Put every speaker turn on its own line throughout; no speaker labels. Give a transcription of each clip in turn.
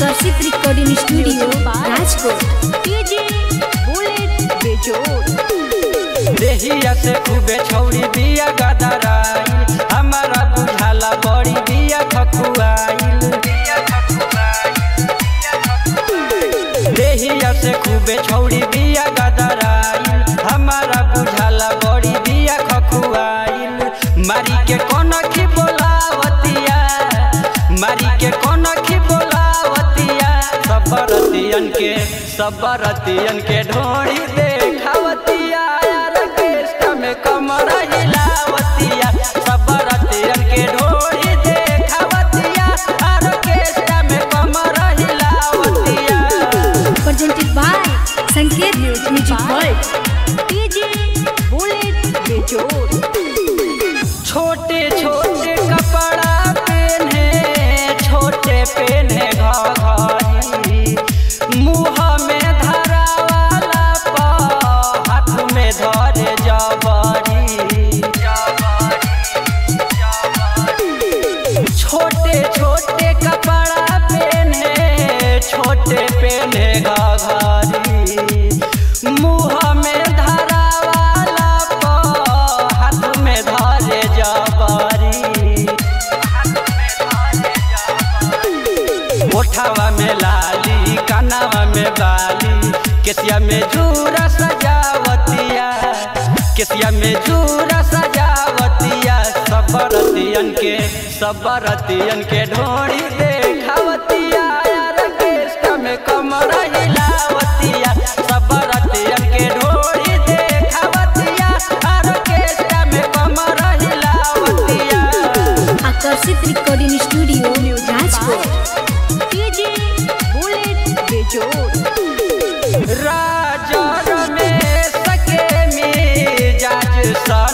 आकर्षित recording studio Rajkot
DJ Bullet बेजोड़
देहिया से खूबे छौरी बिया गदराइल हमारा बुझाला बड़ी बिया खखुआइल। देहिया से खूबे छौरी बिया गदराइल हमारा बुझाला बड़ी बिया खखुआइल। मारी के कोन की बोलावतिया? मारी के कोन सबरतियन के सबरतियन के ढोड़ी देखावतिया में कमर हिलावतिया। सबरतियन के ढोड़ी देखावतिया में कमर हिलावतिया।
संकेत म्यूज़िक
ओठावा में लाली, कानावा में बाली। केसिया में जूरा सजावतिया, केसिया में जूरा सजावतिया। सबरतियन के सबरतियन के ढोड़ी देखावतिया। में कमर हिलावतिया। सबरतियन के ढोड़ी देखावतिया। केष्ट में कमर हिलावतिया।
आकर्षित रिकॉर्डिंग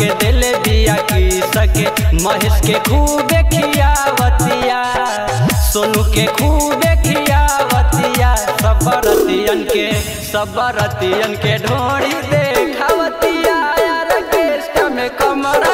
सके दिल दिया की सके। महेश के खूबे खियावतिया सोनू के खूबे खियावतिया सबरतियन के सबरतियन के ढोड़ी देखावतिया केष्ट में कमर